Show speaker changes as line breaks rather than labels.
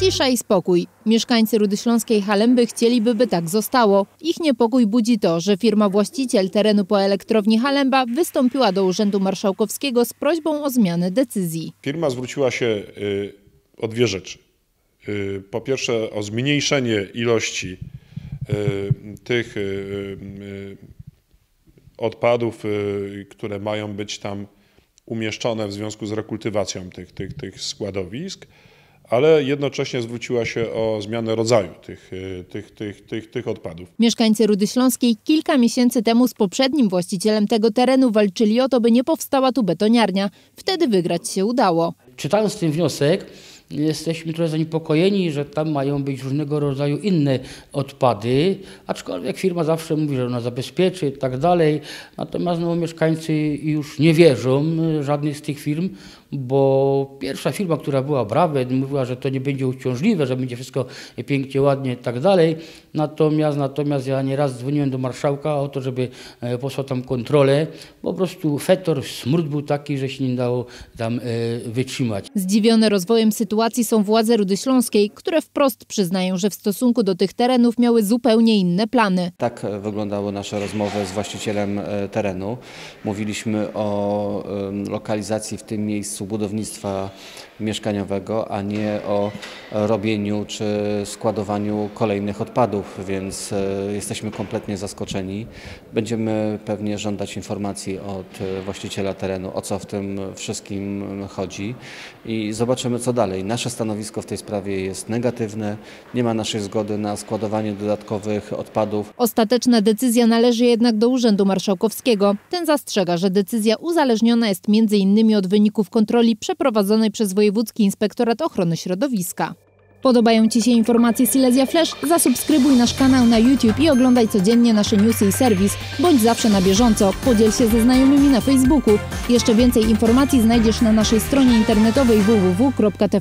Cisza i spokój. Mieszkańcy Rudy Śląskiej Halemby chcieliby, by tak zostało. Ich niepokój budzi to, że firma właściciel terenu po elektrowni Halemba wystąpiła do Urzędu Marszałkowskiego z prośbą o zmianę decyzji.
Firma zwróciła się y, o dwie rzeczy. Y, Po pierwsze o zmniejszenie ilości y, tych odpadów, które mają być tam umieszczone w związku z rekultywacją tych, tych, tych składowisk, ale jednocześnie zwróciła się o zmianę rodzaju tych, y, tych, tych, tych, tych odpadów.
Mieszkańcy Rudy Śląskiej kilka miesięcy temu z poprzednim właścicielem tego terenu walczyli o to, by nie powstała tu betoniarnia. Wtedy wygrać się udało.
Czytając ten wniosek, jesteśmy trochę zaniepokojeni, że tam mają być różnego rodzaju inne odpady, aczkolwiek firma zawsze mówi, że ona zabezpieczy i tak dalej. Natomiast no, mieszkańcy już nie wierzą y, żadnych z tych firm, bo pierwsza firma, która była Brawe, mówiła, że to nie będzie uciążliwe, że będzie wszystko pięknie, ładnie i tak dalej. Natomiast, natomiast ja nieraz dzwoniłem do marszałka o to, żeby e, posłał tam kontrolę. Po prostu fetor, smród był taki, że się nie dało tam e, wytrzymać.
Zdziwione rozwojem sytuacji są władze Rudy Śląskiej, które wprost przyznają, że w stosunku do tych terenów miały zupełnie inne plany.
Tak e, wyglądały nasze rozmowy z właścicielem e, terenu. Mówiliśmy o lokalizacji w tym miejscu budownictwa mieszkaniowego, a nie o robieniu czy składowaniu kolejnych odpadów, więc e, jesteśmy kompletnie zaskoczeni. Będziemy pewnie żądać informacji od właściciela terenu, o co w tym wszystkim chodzi i zobaczymy co dalej. Nasze stanowisko w tej sprawie jest negatywne. Nie ma naszej zgody na składowanie dodatkowych odpadów.
Ostateczna decyzja należy jednak do Urzędu Marszałkowskiego. Ten zastrzega, że decyzja uzależniona jest m.in. od wyników kontroli przeprowadzonej przez Wojewódzki Inspektorat Ochrony Środowiska. Podobają Ci się informacje Silesia Flash? Zasubskrybuj nasz kanał na YouTube i oglądaj codziennie nasze newsy i serwis. Bądź zawsze na bieżąco. Podziel się ze znajomymi na Facebooku. Jeszcze więcej informacji znajdziesz na naszej stronie internetowej www.tvs.pl.